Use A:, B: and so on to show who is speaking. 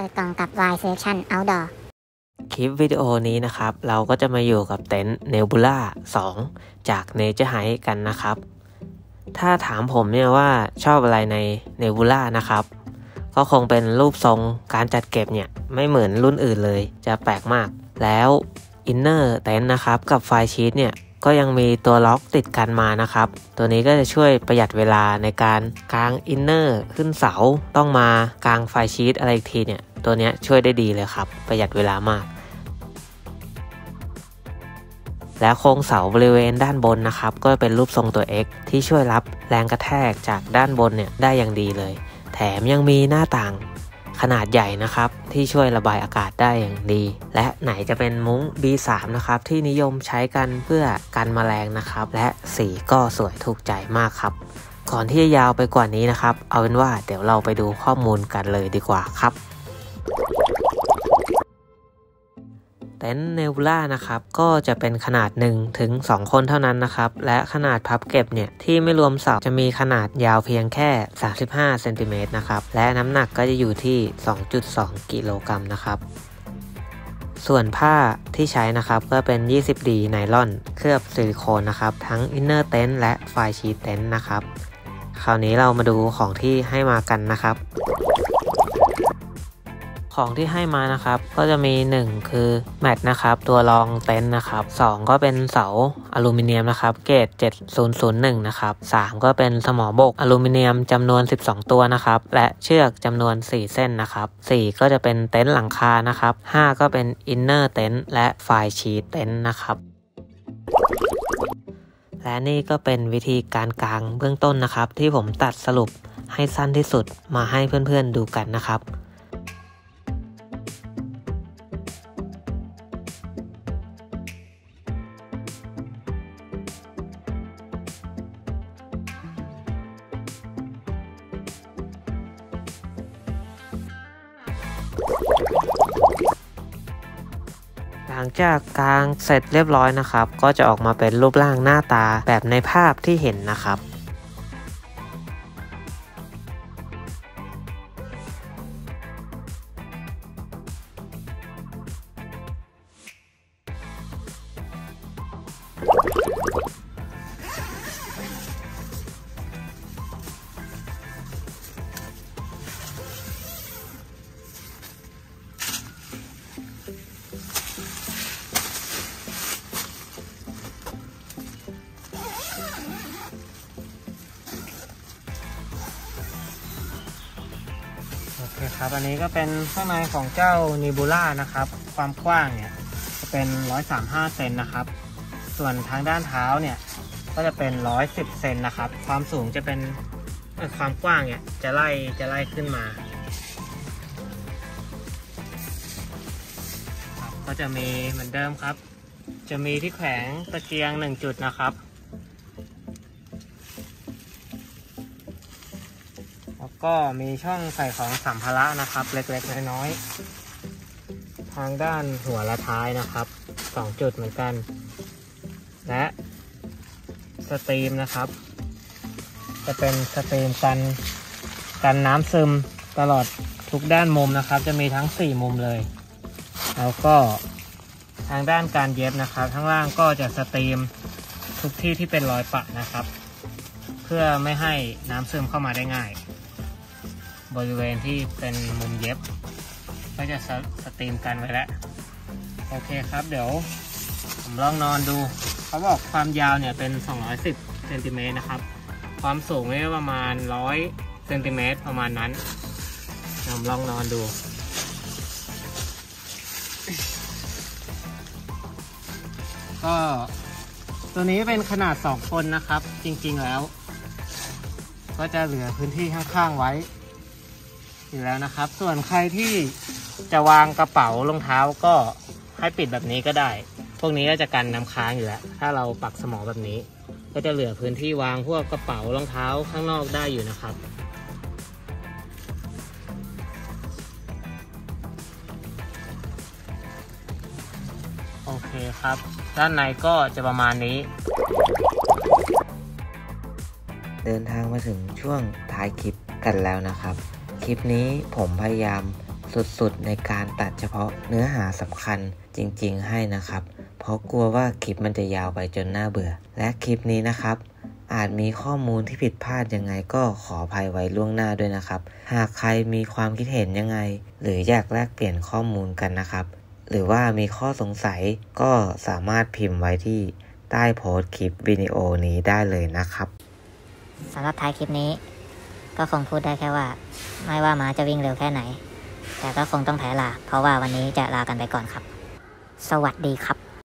A: เปิดกล่องกับ Y Selection Outdoor
B: คลิปวิดีโอนี้นะครับ เราก็จะมาอยู่กับเต็นท์ Nebula 2จาก Nature Hike กันนะครับ ถ้าถามผมเนี่ยว่าชอบอะไรใน Nebula นะครับ ก็คงเป็นรูปทรงการจัดเก็บเนี่ย ไม่เหมือนรุ่นอื่นเลยจะแปลกมาก แล้วอินเนอร์เต็นท์นะครับกับไฟชีตเนี่ยก็ยังมีตัวล็อกติดกันมานะครับ ตัวนี้ก็จะช่วยประหยัดเวลาในการกางอินเนอร์ขึ้นเสาต้องมากางไฟชีตอะไรอีกทีเนี่ย ตัวนี้ช่วยได้ดีเลยครับ ประหยัดเวลามาก และโครงเสาบริเวณด้านบนนะครับ ก็เป็นรูปทรงตัว X ที่ช่วยรับแรงกระแทกจากด้านบนเนี่ยได้อย่างดีเลย แถมยังมีหน้าต่างขนาดใหญ่นะครับ ที่ช่วยระบายอากาศได้อย่างดี และไหนจะเป็นมุ้ง B3 นะครับ ที่นิยมใช้กันเพื่อกันแมลงนะครับ และสีก็สวยถูกใจมากครับ ก่อนที่จะยาวไปกว่านี้นะครับ เอาเป็นว่าเดี๋ยวเราไปดูข้อมูลกันเลยดีกว่าครับ เต็นท์เนบูล่านะครับก็จะเป็นขนาด1ถึง2 คนเท่านั้นนะครับและขนาดพับเก็บเนี่ยที่ไม่รวมเสาจะมีขนาดยาวเพียงแค่ 35เซนติเมตรนะครับและน้ำหนักก็จะอยู่ที่ 2.2 กิโลกรัมนะครับส่วนผ้าที่ใช้นะครับก็เป็น 20D ไนล่อนเคลือบซิลิโคนนะครับทั้ง inner เต็นท์และ flysheet เต็นท์นะครับคราวนี้เรามาดูของที่ให้มากันนะครับ ของที่ให้มานะครับ ก็จะมี 1 คือ mat นะครับ ตัวรองเต็นท์นะครับ 2 ก็เป็นเสาอลูมิเนียมนะครับ เกรด7001 นะครับ 3 ก็เป็นสมอบกอลูมิเนียมจำนวน 12 ตัวนะครับ และเชือกจำนวน 4 เส้นนะครับ 4 ก็จะเป็นเต็นท์หลังคานะครับ 5 ก็เป็นอินเนอร์เต็นท์และไฟชีเต็นท์นะครับและนี่ก็เป็นวิธีการกางเบื้องต้นนะครับ ที่ผมตัดสรุปให้สั้นที่สุดมาให้เพื่อนๆดูกันนะครับ หลังจากกางเสร็จเรียบร้อยนะครับ ก็จะออกมาเป็นรูปร่างหน้าตาแบบในภาพที่เห็นนะครับ โอเคครับ อันนี้ก็เป็นข้างในของเจ้านิบูล่านะครับ ความกว้างเนี่ยจะเป็น 135 เซนนะครับ ส่วนทางด้านเท้าเนี่ยก็จะเป็น 110 เซนนะครับ ความสูงจะเป็นความกว้างเนี่ยจะไล่จะไล่ขึ้นมาก็จะมีเหมือนเดิมครับ จะมีที่แขวงตะเกียง 1 จุดนะครับ ก็มีช่องใส่ของสัมภาระนะครับ เล็กๆน้อยๆทางด้านหัวและท้ายนะครับสองจุดเหมือนกัน และ seam นะครับ จะเป็น seam กันกันน้ำซึมตลอดทุกด้านมุมนะครับ จะมีทั้ง 4 มุมเลย แล้วก็ทางด้านการเย็บนะครับข้างล่างก็จะ seam ทุกที่ที่เป็นรอยปะนะครับ เพื่อไม่ให้น้ำซึมเข้ามาได้ง่าย บริเวณที่เป็นมุมเย็บ ก็จะสสตรีมกันไว้แล้ว โอเคครับเดี๋ยวผมลองนอนดูเขาบอกความยาวเนี่ยเป็น 210เซนติเมตรนะครับ ความสูงเนี่ยประมาณ 100เซนติเมตรประมาณนั้นผมลองนอนดูก็ตัวนี้เป็นขนาด 2 คนนะครับ จริงๆแล้ว ก็จะเหลือพื้นที่ข้างๆไว้ อยู่แล้วนะครับ ส่วนใครที่จะวางกระเป๋ารองเท้าก็ให้ปิดแบบนี้ก็ได้ พวกนี้ก็จะกันน้ำค้างอยู่แล้ว ถ้าเราปักสมอแบบนี้ ก็จะเหลือพื้นที่วางพวกกระเป๋ารองเท้าข้างนอกได้อยู่นะครับโอเคครับ ด้านในก็จะประมาณนี้
C: เดินทางมาถึงช่วงท้ายคลิปกันแล้วนะครับ ลิปนี้ผมพยายาม
B: สุดๆ ในการตัดเฉพาะเนื้อหาสำคัญจริงๆ ให้นะครับ เพราะกลัวว่าคลิปมันจะยาวไปจนน่าเบื่อ และคลิปนี้นะครับ อาจมีข้อมูลที่ผิดพลาดยังไงก็ขออภัยไว้ล่วงหน้าด้วยนะครับ หากใครมีความคิดเห็นยังไง หรืออยากแลกเปลี่ยนข้อมูลกันนะครับ หรือว่ามีข้อสงสัยก็สามารถพิมพ์ไว้ที่ใต้โพสต์คลิปวิดีโอนี้ได้เลยนะครับ
A: สำหรับท้ายคลิปนี้ ก็คงพูดได้แค่ว่า ไม่ว่าม้าจะวิ่งเร็วแค่ไหน แต่ก็คงต้องแพ้ลา เพราะว่าวันนี้จะลากันไปก่อนครับ สวัสดีครับ